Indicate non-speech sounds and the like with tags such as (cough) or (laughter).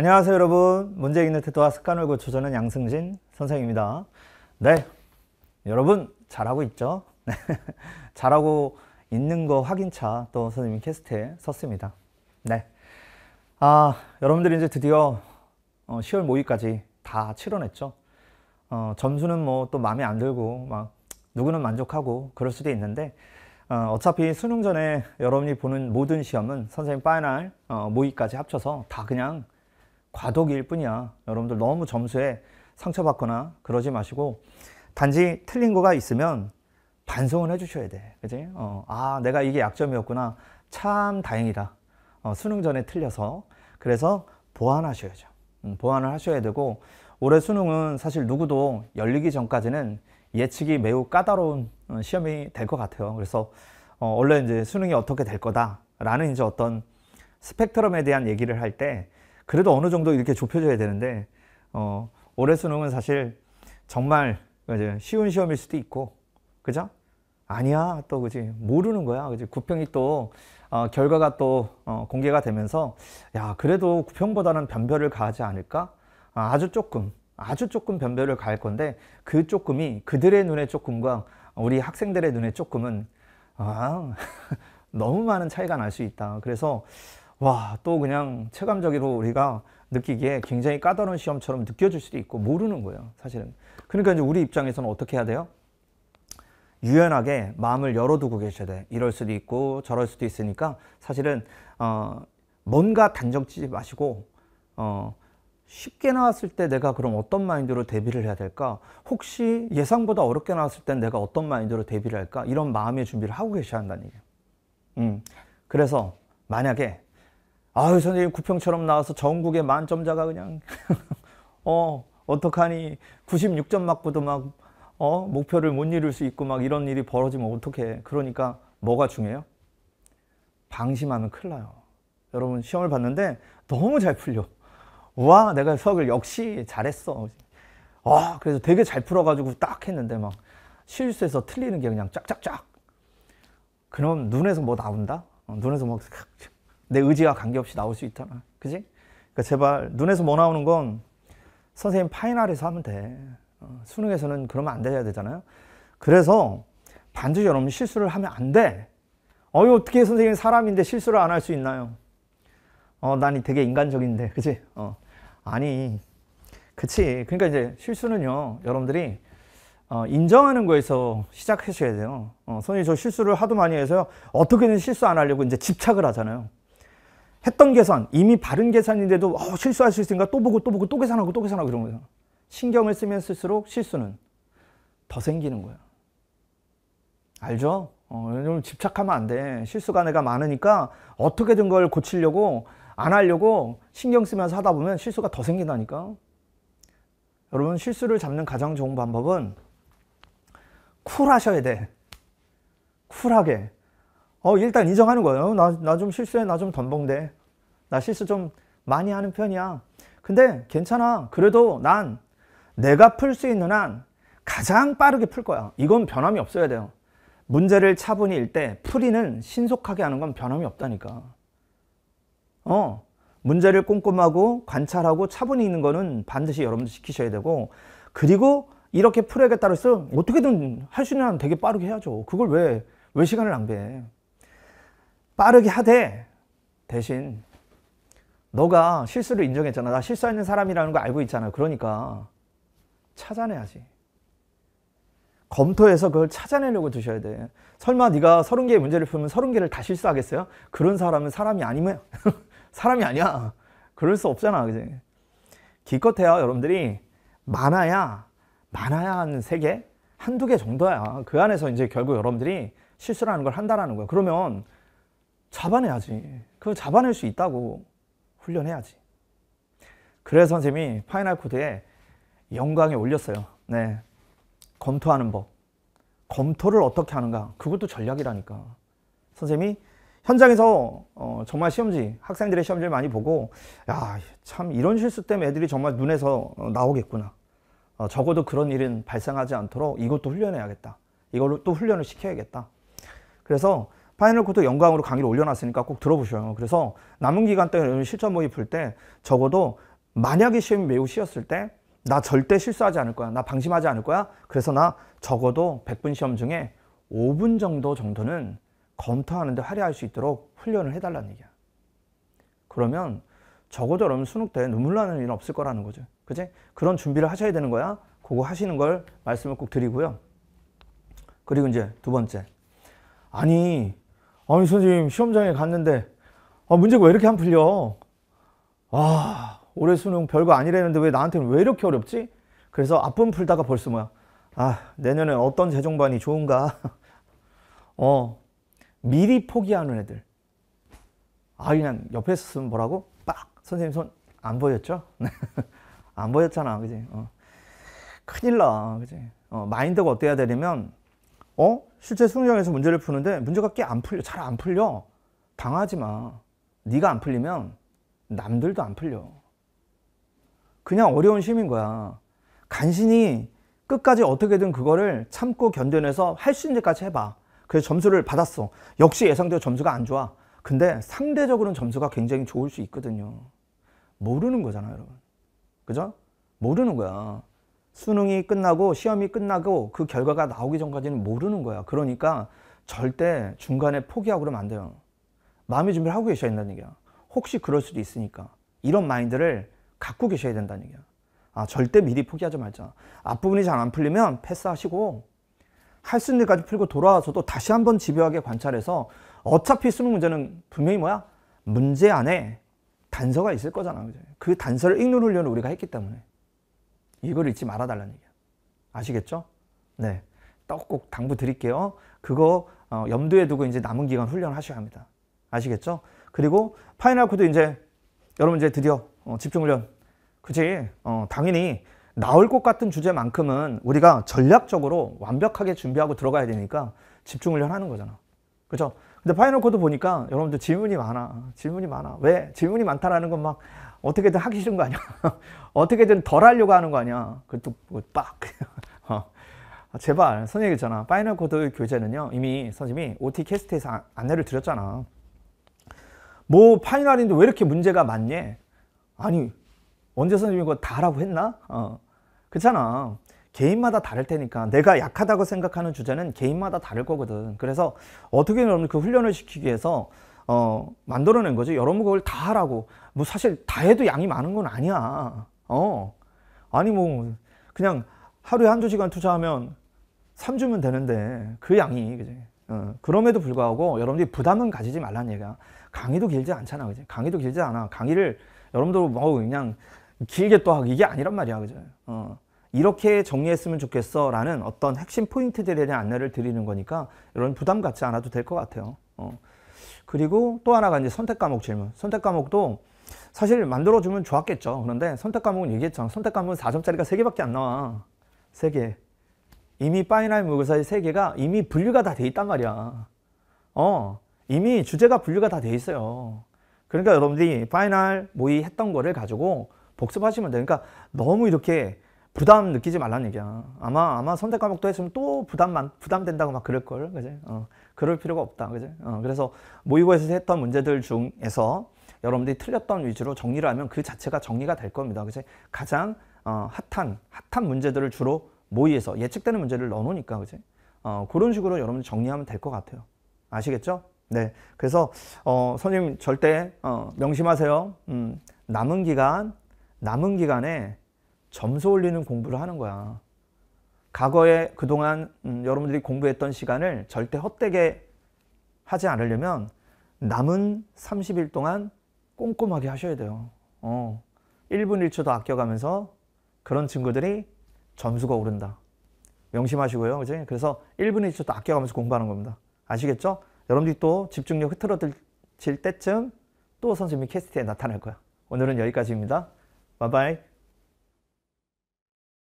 안녕하세요 여러분 문제 읽는 태도와 습관을 고쳐주는 양승진 선생입니다 네 여러분 잘하고 있죠 (laughs) 네. 잘하고 있는 거 확인차 또 선생님 캐스트에 섰습니다 네. 아 여러분들이 이제 드디어 어, 10월 모의까지 다 치러냈죠 어, 점수는 뭐 또 마음에 안 들고 막 누구는 만족하고 그럴 수도 있는데 어, 어차피 수능 전에 여러분이 보는 모든 시험은 선생님 파이널 어, 모의까지 합쳐서 다 그냥 과도기일 뿐이야. 여러분들 너무 점수에 상처받거나 그러지 마시고 단지 틀린 거가 있으면 반성을 해주셔야 돼. 그지? 어, 아, 내가 이게 약점이었구나. 참 다행이다. 어, 수능 전에 틀려서. 그래서 보완하셔야죠. 음, 보완을 하셔야 되고 올해 수능은 사실 누구도 열리기 전까지는 예측이 매우 까다로운 어, 시험이 될 것 같아요. 그래서 어, 원래 이제 수능이 어떻게 될 거다라는 이제 어떤 스펙트럼에 대한 얘기를 할 때 그래도 어느 정도 이렇게 좁혀져야 되는데 어, 올해 수능은 사실 정말 쉬운 시험일 수도 있고 그죠? 아니야 또 그지? 모르는 거야 그지? 구평이 또 어, 결과가 또 어, 공개가 되면서 야 그래도 구평보다는 변별을 가하지 않을까? 아, 아주 조금 아주 조금 변별을 가할 건데 그 조금이 그들의 눈에 조금과 우리 학생들의 눈에 조금은 아, (laughs) 너무 많은 차이가 날 수 있다. 그래서 와, 또 그냥 체감적으로 우리가 느끼기에 굉장히 까다로운 시험처럼 느껴질 수도 있고 모르는 거예요, 사실은. 그러니까 이제 우리 입장에서는 어떻게 해야 돼요? 유연하게 마음을 열어두고 계셔야 돼. 이럴 수도 있고 저럴 수도 있으니까 사실은 어, 뭔가 단정 찌지 마시고 어, 쉽게 나왔을 때 내가 그럼 어떤 마인드로 대비를 해야 될까? 혹시 예상보다 어렵게 나왔을 때 내가 어떤 마인드로 대비를 할까? 이런 마음의 준비를 하고 계셔야 한다는 얘기예요. 음, 그래서 만약에 아유 선생님 구평처럼 나와서 전국의 만점자가 그냥 (laughs) 어 어떡하니? 96점 맞고도 막 어, 목표를 못 이룰 수 있고 막 이런 일이 벌어지면 어떡해? 그러니까 뭐가 중요해요? 방심하면 큰일 나요. 여러분 시험을 봤는데 너무 잘 풀려. 와 내가 수학을 역시 잘했어. 와 그래서 되게 잘 풀어가지고 딱 했는데 막 실수해서 틀리는 게 그냥 짝짝짝 그럼 눈에서 뭐 나온다? 어, 눈에서 뭐 내 의지와 관계없이 나올 수 있잖아. 그지? 그러니까 제발 눈에서 뭐 나오는 건 선생님 파이널에서 하면 돼. 어, 수능에서는 그러면 안 돼야 되잖아요. 그래서 반드시 여러분 실수를 하면 안 돼. 어, 어떻게 선생님 사람인데 실수를 안 할 수 있나요? 어, 난이 되게 인간적인데, 그치? 어, 아니, 그치. 그러니까 이제 실수는요, 여러분들이 어, 인정하는 거에서 시작하셔야 돼요. 어, 선생님 저 실수를 하도 많이 해서요, 어떻게든 실수 안 하려고 이제 집착을 하잖아요. 했던 계산 이미 바른 계산인데도 어, 실수할 수 있으니까 또 보고 또 보고 또 계산하고 또 계산하고 그런 거예요. 신경을 쓰면 쓸수록 실수는 더 생기는 거예요. 알죠? 어, 좀 집착하면 안 돼. 실수가 내가 많으니까 어떻게든 걸 고치려고 안 하려고 신경 쓰면서 하다 보면 실수가 더 생긴다니까. 여러분 실수를 잡는 가장 좋은 방법은 쿨하셔야 돼. 쿨하게. 어, 일단 인정하는 거예요. 나, 나 좀 실수해. 나 좀 덤벙대. 나 실수 좀 많이 하는 편이야. 근데 괜찮아. 그래도 난 내가 풀 수 있는 한 가장 빠르게 풀 거야. 이건 변함이 없어야 돼요. 문제를 차분히 읽때 풀이는 신속하게 하는 건 변함이 없다니까. 어, 문제를 꼼꼼하고 관찰하고 차분히 읽는 거는 반드시 여러분들 지키셔야 되고 그리고 이렇게 풀어야겠다고 해서 어떻게든 할 수 있는 한 되게 빠르게 해야죠. 그걸 왜, 왜 시간을 낭비해. 빠르게 하되 대신 너가 실수를 인정했잖아. 나 실수하는 사람이라는 거 알고 있잖아. 그러니까 찾아내야지. 검토해서 그걸 찾아내려고 드셔야 돼. 설마 네가 서른 개의 문제를 풀면 서른 개를 다 실수하겠어요? 그런 사람은 사람이 아니면 (laughs) 사람이 아니야. 그럴 수 없잖아. 그지? 기껏해야 여러분들이 많아야 많아야 한 세 개, 한두 개 정도야. 그 안에서 이제 결국 여러분들이 실수를 걸 한다라는 거야. 그러면 잡아내야지. 그거 잡아낼 수 있다고 훈련해야지. 그래서 선생님이 파이널 코드에 영강에 올렸어요. 네. 검토하는 법. 검토를 어떻게 하는가. 그것도 전략이라니까. 선생님이 현장에서 어, 정말 시험지, 학생들의 시험지를 많이 보고, 야, 참 이런 실수 때문에 애들이 정말 눈에서 어, 나오겠구나. 어, 적어도 그런 일은 발생하지 않도록 이것도 훈련해야겠다. 이걸로 또 훈련을 시켜야겠다. 그래서 Final Code 영강으로 강의를 올려놨으니까 꼭 들어보셔요. 그래서 남은 기간 동안 실전 모의 풀때 적어도 만약에 시험이 매우 쉬웠을 때 나 절대 실수하지 않을 거야. 나 방심하지 않을 거야. 그래서 나 적어도 100분 시험 중에 5분 정도 정도는 검토하는데 활용할 수 있도록 훈련을 해달라는 얘기야. 그러면 적어도 여러분 수능 때 눈물 나는 일은 없을 거라는 거죠. 그지? 그런 준비를 하셔야 되는 거야. 그거 하시는 걸 말씀을 꼭 드리고요. 그리고 이제 두 번째. 아니, 아니, 선생님, 시험장에 갔는데, 아, 문제가 왜 이렇게 안 풀려? 아, 올해 수능 별거 아니라는데 왜 나한테는 왜 이렇게 어렵지? 그래서 앞분 풀다가 벌써 뭐야? 아, 내년엔 어떤 재종반이 좋은가? (laughs) 어, 미리 포기하는 애들. 아, 그냥 옆에서 쓰면 뭐라고? 빡! 선생님 손 안 보였죠? (laughs) 안 보였잖아, 그지? 어. 큰일 나, 그지? 어, 마인드가 어때야 되냐면, 어? 실제 수능장에서 문제를 푸는데 문제가 꽤 안 풀려, 잘 안 풀려. 당하지 마. 네가 안 풀리면 남들도 안 풀려. 그냥 어려운 시험인 거야. 간신히 끝까지 어떻게든 그거를 참고 견뎌내서 할 수 있는 데까지 해봐. 그래서 점수를 받았어. 역시 예상대로 점수가 안 좋아. 근데 상대적으로는 점수가 굉장히 좋을 수 있거든요. 모르는 거잖아요, 여러분. 그죠? 모르는 거야. 수능이 끝나고 시험이 끝나고 그 결과가 나오기 전까지는 모르는 거야. 그러니까 절대 중간에 포기하고 그러면 안 돼요. 마음의 준비를 하고 계셔야 된다는 얘기야. 혹시 그럴 수도 있으니까. 이런 마인드를 갖고 계셔야 된다는 얘기야. 아, 절대 미리 포기하지 말자. 앞부분이 잘 안 풀리면 패스하시고 할 수 있는 데까지 풀고 돌아와서도 다시 한번 집요하게 관찰해서 어차피 수능 문제는 분명히 뭐야? 문제 안에 단서가 있을 거잖아. 그죠? 그 단서를 읽는 훈련을 우리가 했기 때문에 이걸 잊지 말아달라는 얘기야. 아시겠죠? 네. 꼭 당부 드릴게요. 그거 어, 염두에 두고 이제 남은 기간 훈련하셔야 합니다. 아시겠죠? 그리고 Final Code 이제 여러분 이제 드디어 어, 집중 훈련. 그치? 어, 당연히 나올 것 같은 주제만큼은 우리가 전략적으로 완벽하게 준비하고 들어가야 되니까 집중 훈련 하는 거잖아. 그죠? 근데 Final Code 보니까 여러분들 질문이 많아. 질문이 많아. 왜? 질문이 많다라는 건 막 어떻게든 하기 싫은 거 아니야? (laughs) 어떻게든 덜 하려고 하는 거 아니야? 그것도 뭐 빡. (laughs) 어. 아, 제발 선생님 있잖아. Final Code 교재는요. 이미 선생님이 OT cast에서 안내를 드렸잖아. 뭐 final인데 왜 이렇게 문제가 많니? 아니 언제 선생님이 그거 다 하라고 했나? 어. 그렇잖아. 개인마다 다를 테니까 내가 약하다고 생각하는 주제는 개인마다 다를 거거든. 그래서 어떻게 여러분 그 훈련을 시키기 위해서 어, 만들어낸 거지. 여러분 그걸 다 하라고. 뭐 사실 다 해도 양이 많은 건 아니야. 어. 아니 뭐 그냥 하루에 한두 시간 투자하면 3주면 되는데 그 양이 그지. 어, 그럼에도 불구하고 여러분들이 부담은 가지지 말라는 얘기야. 강의도 길지 않잖아. 그지? 강의도 길지 않아. 강의를 여러분들 뭐 그냥 길게 또 하고 이게 아니란 말이야. 그죠? 어. 이렇게 정리했으면 좋겠어 라는 어떤 핵심 포인트들에 대한 안내를 드리는 거니까 여러분 부담 갖지 않아도 될 것 같아요. 어. 그리고 또 하나가 이제 선택 과목 질문. 선택 과목도 사실 만들어주면 좋았겠죠. 그런데 선택 과목은 얘기했잖아. 선택 과목은 4점짜리가 3개밖에 안 나와. 3개. 이미 final 모의고사의 3개가 이미 분류가 다 돼 있단 말이야. 어, 이미 주제가 분류가 다 돼 있어요. 그러니까 여러분들이 final 모의 했던 거를 가지고 복습하시면 돼요. 그러니까 너무 이렇게 부담 느끼지 말라는 얘기야. 아마 아마 선택 과목도 했으면 또 부담만 부담된다고 막 그럴 걸, 그지? 어, 그럴 필요가 없다, 그지? 어, 그래서 모의고에서 했던 문제들 중에서 여러분들이 틀렸던 위주로 정리를 하면 그 자체가 정리가 될 겁니다, 그지? 가장 어, 핫한 핫한 문제들을 주로 모의에서 예측되는 문제를 넣어 놓으니까, 그지? 어, 그런 식으로 여러분들 정리하면 될 것 같아요. 아시겠죠? 네. 그래서 어, 선생님 절대 어, 명심하세요. 음, 남은 기간 남은 기간에 점수 올리는 공부를 하는 거야. 과거에 그동안 음, 여러분들이 공부했던 시간을 절대 헛되게 하지 않으려면 남은 30일 동안 꼼꼼하게 하셔야 돼요. 어, 1분 1초도 아껴가면서 그런 친구들이 점수가 오른다. 명심하시고요. 그지? 그래서 1분 1초도 아껴가면서 공부하는 겁니다. 아시겠죠? 여러분들이 또 집중력 흐트러질 때쯤 또 선생님이 캐스트에 나타날 거야. 오늘은 여기까지입니다. 바이바이.